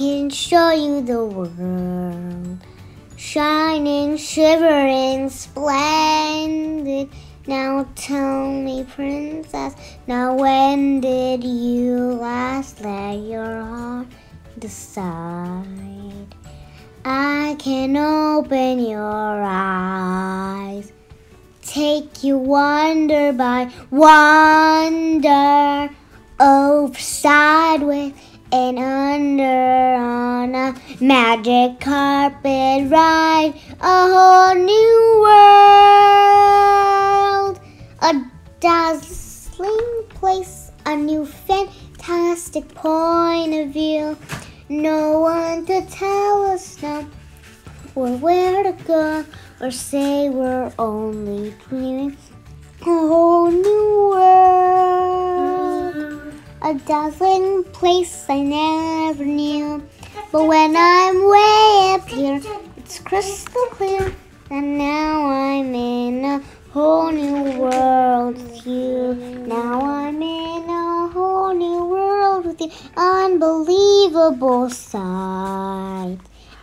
Can show you the world. Shining, shivering, splendid. Now tell me, princess, now when did you last let your heart decide? I can open your eyes, take you wonder by wonder, over sideways and under on a magic carpet ride, a whole new world, a dazzling place, a new fantastic point of view. No one to tell us now or where to go or say we're only dreaming. A whole new world, a dazzling place I never knew. But when I'm way up here, it's crystal clear. And now I'm in a whole new world with you. Now I'm in a whole new world with you. Unbelievable sight,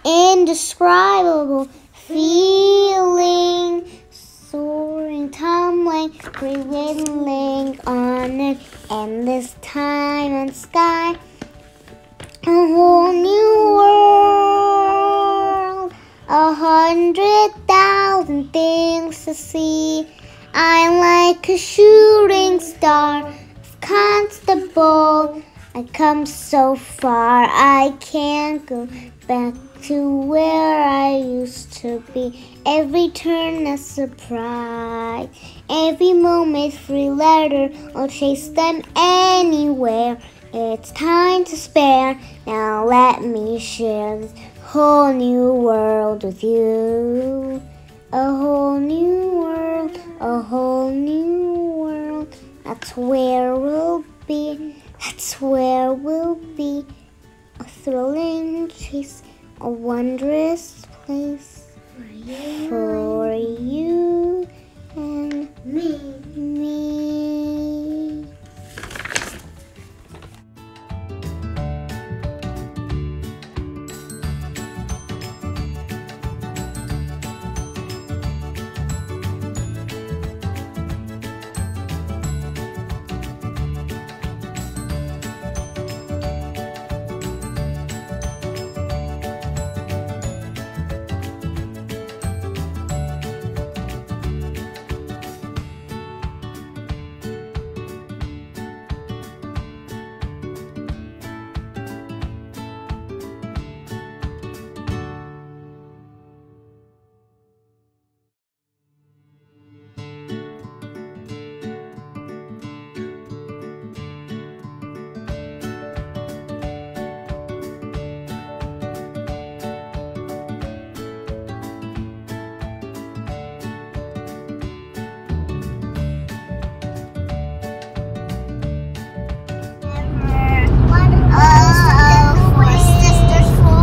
indescribable feeling, soaring, tumbling, revealing on an endless time and sky. A whole new world, a hundred thousand things to see. I'm like a shooting star, constable. I come so far, I can't go back to where I used to be. Every turn a surprise, every moment free letter. I'll chase them anywhere. It's time to spare. Now let me share this whole new world with you. A whole new world, a whole new world. That's where we'll be. That's where we'll be. A thrilling chase, a wondrous place for you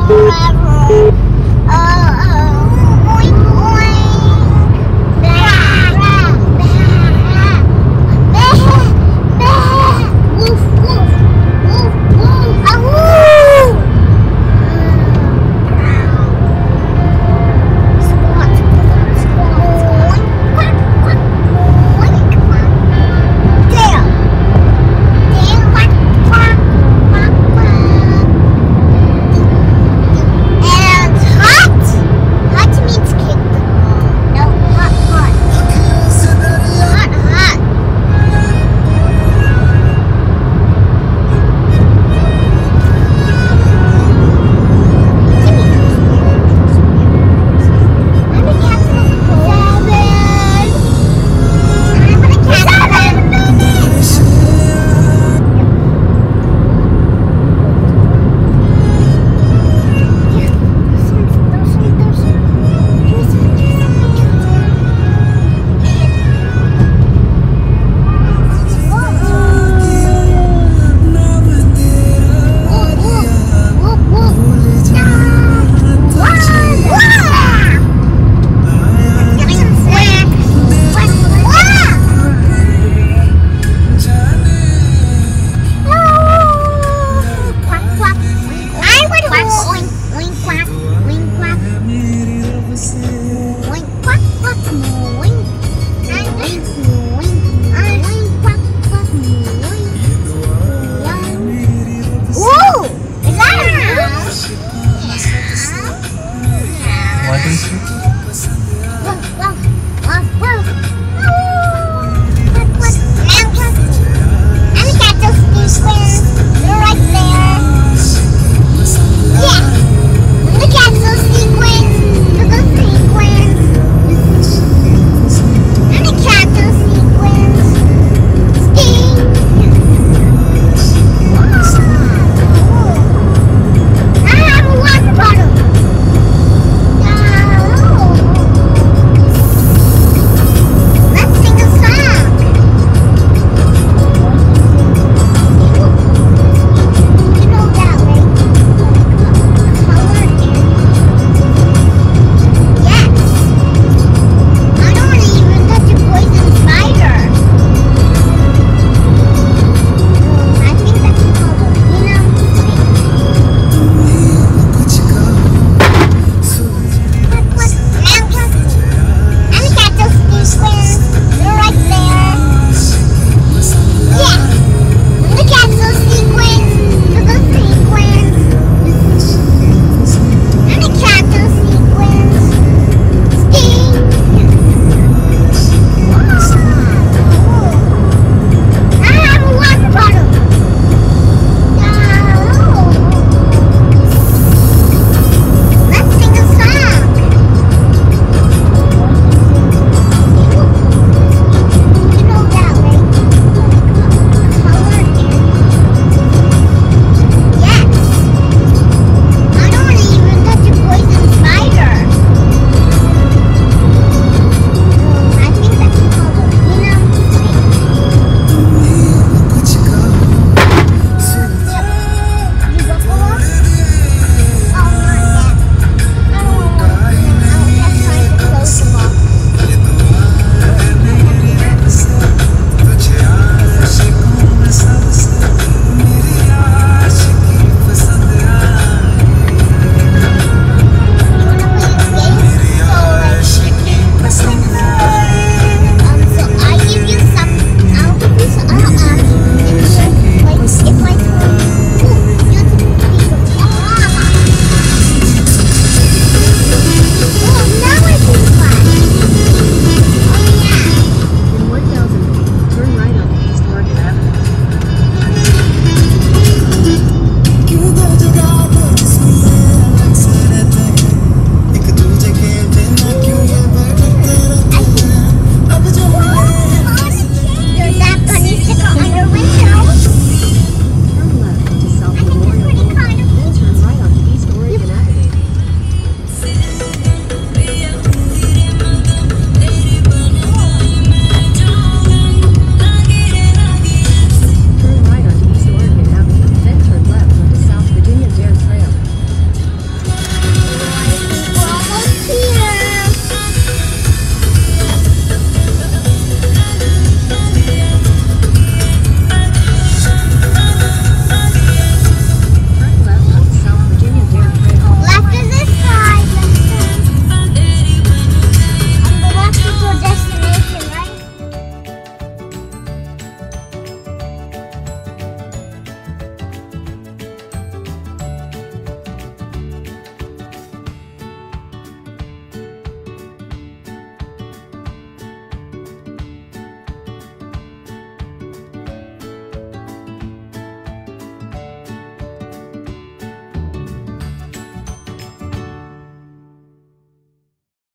sisters What? What? What?